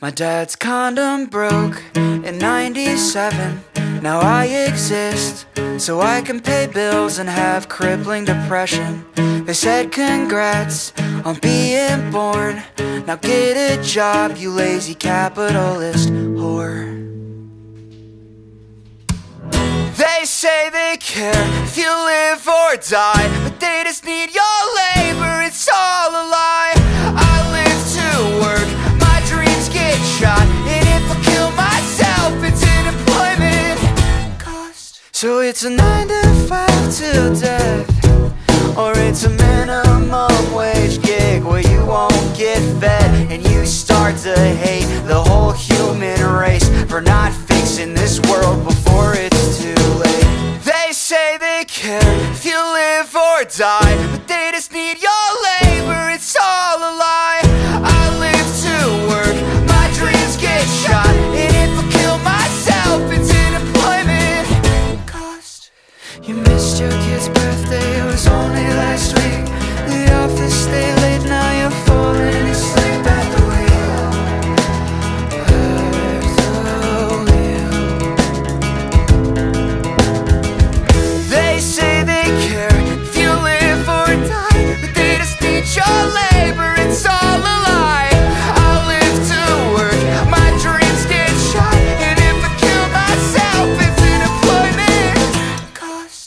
My dad's condom broke in 97. Now I exist so I can pay bills and have crippling depression. They said congrats on being born. Now get a job, you lazy capitalist whore. They say they care if you live or die, So it's a nine to five to death, or it's a minimum wage gig where you won't get fed and you start to hate the whole human race for not fixing this world before it's too late. They say they care if you live or die, but they just need your. your kid's birthday.